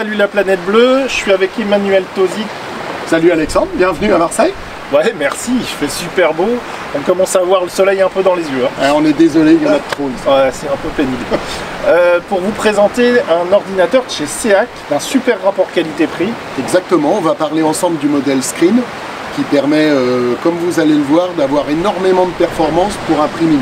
salut la planète bleue, je suis avec Emmanuel Tozic. Salut Alexandre, bienvenue à Marseille. Ouais, merci, il fait super beau. On commence à voir le soleil un peu dans les yeux. hein. Ah, on est désolé, il y en a trop ici. Ouais, c'est un peu pénible. Euh, pour vous présenter un ordinateur de chez SEAC, d'un super rapport qualité-prix. Exactement, on va parler ensemble du modèle Screen qui permet, euh, comme vous allez le voir, d'avoir énormément de performance pour un prix minime.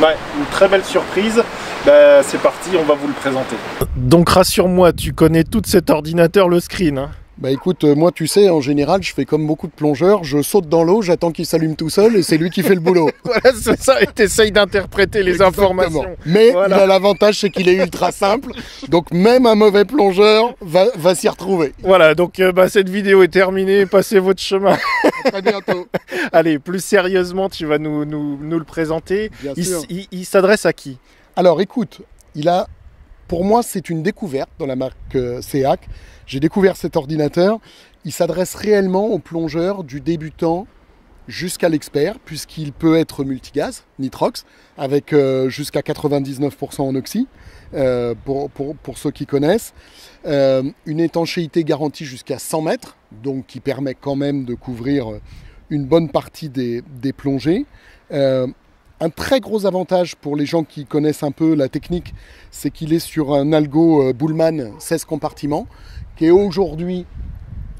Ouais, une très belle surprise. Bah, c'est parti, on va vous le présenter. Donc rassure-moi, tu connais tout cet ordinateur, le screen. hein? Bah écoute, euh, moi tu sais, en général, je fais comme beaucoup de plongeurs, je saute dans l'eau, j'attends qu'il s'allume tout seul et c'est lui qui fait le boulot. voilà, c'est ça, et t'essayes d'interpréter les Exactement. informations. Mais Voilà. il a l'avantage, c'est qu'il est ultra simple, donc même un mauvais plongeur va, va s'y retrouver. Voilà, donc euh, bah, cette vidéo est terminée, passez votre chemin. À très bientôt. Allez, plus sérieusement, tu vas nous, nous, nous le présenter. Bien il s'adresse à qui? Alors écoute, il a, pour moi c'est une découverte dans la marque euh, SEAC. J'ai découvert cet ordinateur. Il s'adresse réellement aux plongeurs du débutant jusqu'à l'expert, puisqu'il peut être multigaz, nitrox, avec euh, jusqu'à 99% en oxy, euh, pour, ceux qui connaissent. Une étanchéité garantie jusqu'à 100 mètres, donc qui permet quand même de couvrir une bonne partie des plongées. Un très gros avantage pour les gens qui connaissent un peu la technique, c'est qu'il est sur un algo euh, Bullman 16 compartiments, qui est aujourd'hui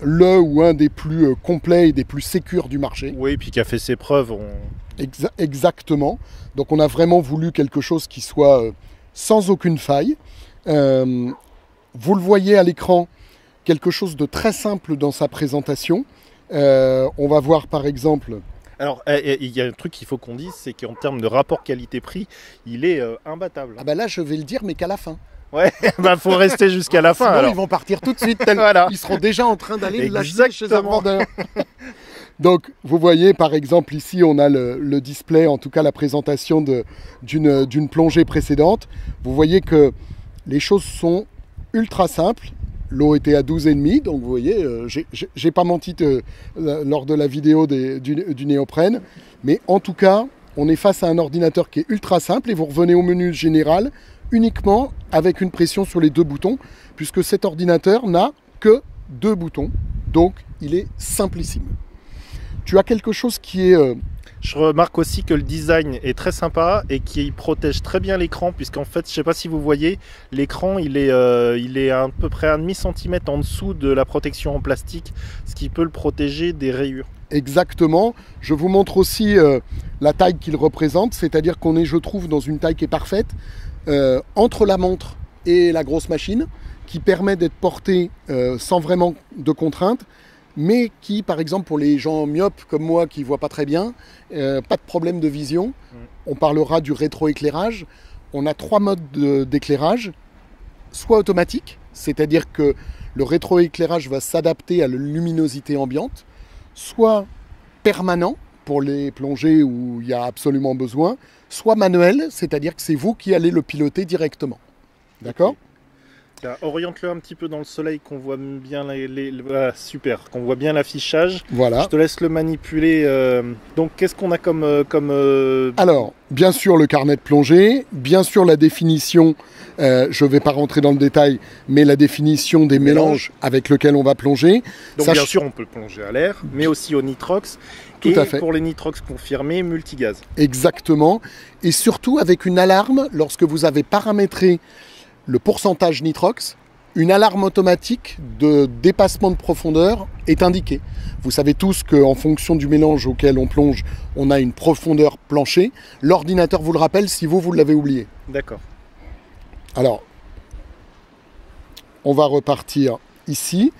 le ou un des plus euh, complets et des plus sécures du marché. Oui, puis qui a fait ses preuves. on- Exa- exactement. Donc on a vraiment voulu quelque chose qui soit euh, sans aucune faille. Euh, vous le voyez à l'écran, quelque chose de très simple dans sa présentation. Euh, on va voir par exemple Alors, eh, eh, il y a un truc qu'il faut qu'on dise, c'est qu'en termes de rapport qualité-prix, il est euh, imbattable. Ah ben là, je vais le dire, mais qu'à la fin. Ouais, bah faut rester jusqu'à la fin Sinon, alors. ils vont partir tout de suite. tel- Voilà. Ils seront déjà en train d'aller l'acheter chez un vendeur. Donc, vous voyez, par exemple, ici, on a le, le display, en tout cas la présentation d'une plongée précédente. Vous voyez que les choses sont ultra simples. L'eau était à 12,5, donc vous voyez, euh, j'ai- pas menti lors de la vidéo du, du néoprène. Mais en tout cas, on est face à un ordinateur qui est ultra simple et vous revenez au menu général uniquement avec une pression sur les deux boutons, puisque cet ordinateur n'a que deux boutons, donc il est simplissime. Tu as quelque chose qui est... euh, Je remarque aussi que le design est très sympa et qu'il protège très bien l'écran, puisqu'en fait, je sais pas si vous voyez, l'écran il est, euh, il est à peu près un demi centimètre en dessous de la protection en plastique, ce qui peut le protéger des rayures. exactement. Je vous montre aussi euh, la taille qu'il représente, c'est-à-dire qu'on est, je trouve, dans une taille qui est parfaite, euh, entre la montre et la grosse machine, qui permet d'être porté euh, sans vraiment de contraintes, mais qui, par exemple, pour les gens myopes comme moi qui ne voient pas très bien, euh, pas de problème de vision. On parlera du rétroéclairage. On a trois modes de- d'éclairage, soit automatique, c'est-à-dire que le rétroéclairage va s'adapter à la luminosité ambiante, soit permanent pour les plongées où il y a absolument besoin, soit manuel, c'est-à-dire que c'est vous qui allez le piloter directement. D'accord? Là, Oriente-le un petit peu dans le soleil, qu'on voit bien les, les- les- voilà, super, qu'on voit bien l'affichage. Voilà. Je te laisse le manipuler. euh, Donc, qu'est-ce qu'on a comme, euh, comme euh, Alors, bien sûr, le carnet de plongée, bien sûr, la définition, euh, je ne vais pas rentrer dans le détail, mais la définition des mélanges avec lesquels on va plonger. Donc, Sach- bien sûr, on peut plonger à l'air, mais aussi au nitrox. Tout et à fait. pour les nitrox confirmés, multigaz. Exactement. Et surtout avec une alarme, lorsque vous avez paramétré le pourcentage nitrox, une alarme automatique de dépassement de profondeur est indiquée. Vous savez tous qu'en fonction du mélange auquel on plonge, on a une profondeur plancher. L'ordinateur vous le rappelle si vous, vous l'avez oublié. D'accord. Alors, on va repartir ici.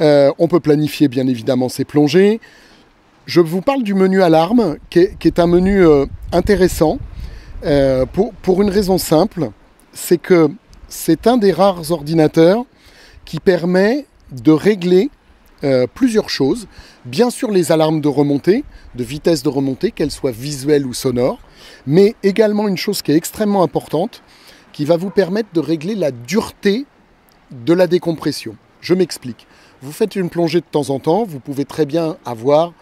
Euh, on peut planifier bien évidemment ses plongées. Je vous parle du menu alarme, qui est, qui est un menu euh, intéressant, euh, pour, pour une raison simple, c'est que c'est un des rares ordinateurs qui permet de régler euh, plusieurs choses. Bien sûr les alarmes de remontée, de vitesse de remontée, qu'elles soient visuelles ou sonores, mais également une chose qui est extrêmement importante, qui va vous permettre de régler la dureté de la décompression. Je m'explique. Vous faites une plongée de temps en temps, vous pouvez très bien avoir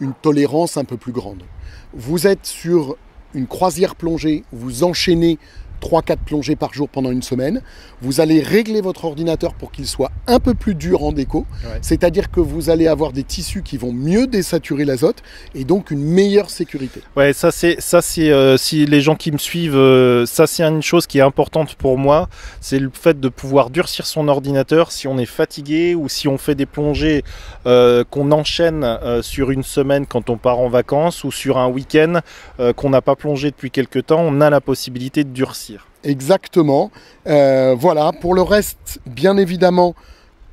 une tolérance un peu plus grande. Vous êtes sur une croisière plongée, vous enchaînez 3-4 plongées par jour pendant une semaine. Vous allez régler votre ordinateur pour qu'il soit un peu plus dur en déco, Ouais. c'est-à-dire que vous allez avoir des tissus qui vont mieux désaturer l'azote et donc une meilleure sécurité. Ouais, ça c'est ça c'est euh, si les gens qui me suivent, euh, ça c'est une chose qui est importante pour moi, c'est le fait de pouvoir durcir son ordinateur si on est fatigué ou si on fait des plongées euh, qu'on enchaîne sur une semaine quand on part en vacances ou sur un week-end qu'on n'a pas plongé depuis quelque temps, on a la possibilité de durcir. Exactement. Euh, voilà, pour le reste, bien évidemment,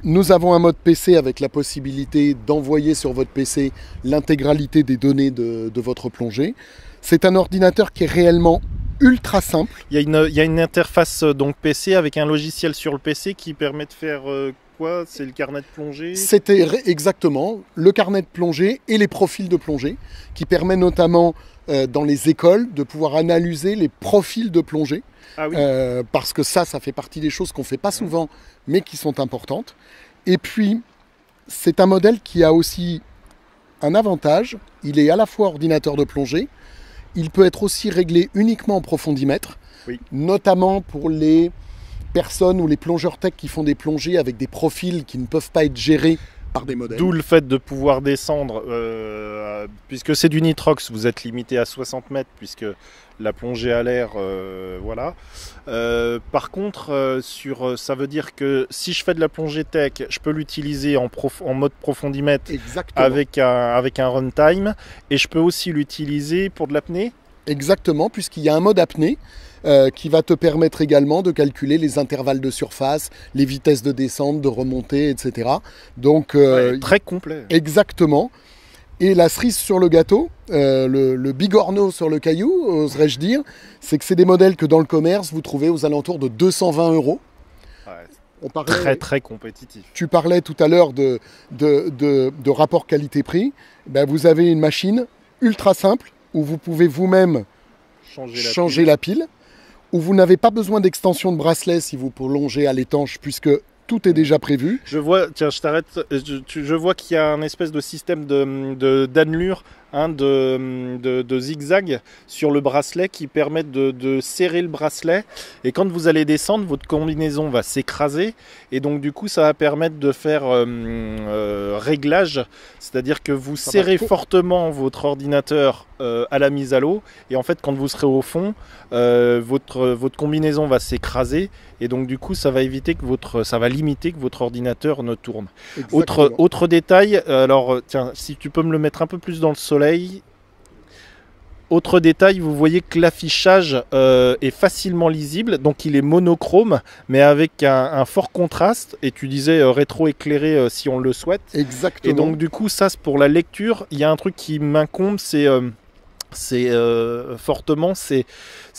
nous avons un mode PC avec la possibilité d'envoyer sur votre PC l'intégralité des données de, votre plongée. C'est un ordinateur qui est réellement ultra simple. Il y a une il y a une interface euh, donc PC avec un logiciel sur le PC qui permet de faire euh, quoi C'est le carnet de plongée. C'était exactement le carnet de plongée et les profils de plongée qui permet notamment euh, dans les écoles de pouvoir analyser les profils de plongée. Ah oui. Euh, parce que ça, ça fait partie des choses qu'on fait pas souvent, mais qui sont importantes. Et puis, c'est un modèle qui a aussi un avantage. Il est à la fois ordinateur de plongée, il peut être aussi réglé uniquement en profondimètre, Oui. notamment pour les personnes ou les plongeurs tech qui font des plongées avec des profils qui ne peuvent pas être gérés par des modèles. D'où le fait de pouvoir descendre, euh, puisque c'est du nitrox, vous êtes limité à 60 mètres, puisque la plongée à l'air, euh, voilà. Euh, par contre, sur, ça veut dire que si je fais de la plongée tech, je peux l'utiliser en, prof- en mode profondimètre Exactement. avec un, avec un runtime, et je peux aussi l'utiliser pour de l'apnée? Exactement, puisqu'il y a un mode apnée euh, qui va te permettre également de calculer les intervalles de surface, les vitesses de descente, de remontée, etc. Donc, euh, Ouais, très complet. exactement. Et la cerise sur le gâteau, euh, le, le bigorneau sur le caillou, oserais-je dire, c'est que c'est des modèles que dans le commerce, vous trouvez aux alentours de 220 euros. Ouais, On parlait, très très compétitif. tu parlais tout à l'heure de, de, de- de rapport qualité-prix. Ben, vous avez une machine ultra simple où vous pouvez vous-même Changer la changer la pile, où vous n'avez pas besoin d'extension de bracelet si vous prolongez à l'étanche, puisque tout est déjà prévu. Je vois, tiens, je t'arrête. Je, tu- je vois qu'il y a un espèce de système de de- d'annelure, hein, de, de, de zigzag sur le bracelet qui permet de, de serrer le bracelet. Et quand vous allez descendre, votre combinaison va s'écraser. Et donc, du coup, ça va permettre de faire euh, euh, réglage. C'est-à-dire que vous Ça va serrez fortement votre ordinateur euh, à la mise à l'eau. Et en fait, quand vous serez au fond, votre, votre combinaison va s'écraser. Et donc, du coup, ça va éviter que votre, ça va limiter que votre ordinateur ne tourne. Autre, Exactement. autre détail, alors tiens, si tu peux me le mettre un peu plus dans le soleil. Autre détail, vous voyez que l'affichage euh, est facilement lisible, donc il est monochrome, mais avec un, un fort contraste. Et tu disais euh, rétro-éclairé euh, si on le souhaite. Exactement. Et donc du coup, ça c'est pour la lecture. Il y a un truc qui m'incombe, c'est euh, c'est euh, fortement, c'est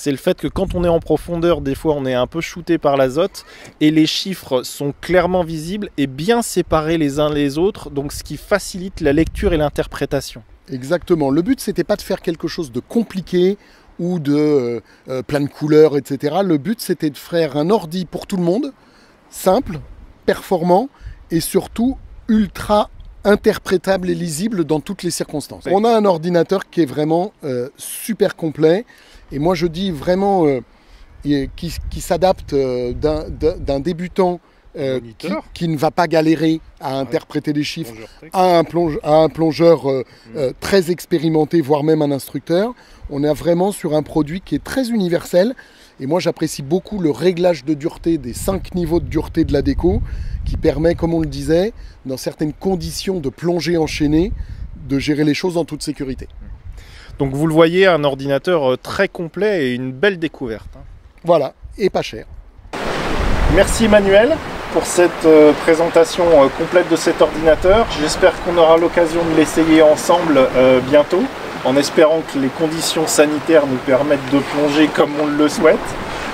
le fait que quand on est en profondeur, des fois on est un peu shooté par l'azote et les chiffres sont clairement visibles et bien séparés les uns les autres, donc ce qui facilite la lecture et l'interprétation. Exactement. Le but, c'était pas de faire quelque chose de compliqué ou de euh, euh, plein de couleurs, etc. Le but, c'était de faire un ordi pour tout le monde, simple, performant et surtout ultra interprétable et lisible dans toutes les circonstances. On a un ordinateur qui est vraiment euh, super complet et moi je dis vraiment euh, qui, qui s'adapte d'un débutant euh, qui, ne va pas galérer à interpréter des chiffres à un, plonge- à un plongeur euh, Mm. euh, très expérimenté, voire même un instructeur. On est vraiment sur un produit qui est très universel. Et moi, j'apprécie beaucoup le réglage de dureté des cinq niveaux de dureté de la déco, qui permet, comme on le disait, dans certaines conditions de plongée enchaînée, de gérer les choses en toute sécurité. Donc vous le voyez, un ordinateur très complet et une belle découverte. hein. Voilà, et pas cher. Merci Emmanuel pour cette euh, présentation euh, complète de cet ordinateur. J'espère qu'on aura l'occasion de l'essayer ensemble euh, bientôt, en espérant que les conditions sanitaires nous permettent de plonger comme on le souhaite.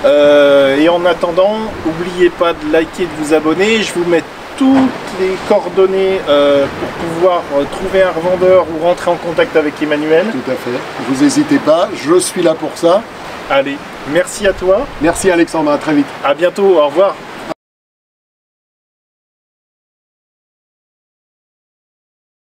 Euh, et en attendant, n'oubliez pas de liker, de vous abonner. Je vous mets toutes les coordonnées euh, pour pouvoir euh, trouver un revendeur ou rentrer en contact avec Emmanuel. Tout à fait. Vous n'hésitez pas, je suis là pour ça. Allez, merci à toi. Merci Alexandre, à très vite. À bientôt. Au revoir.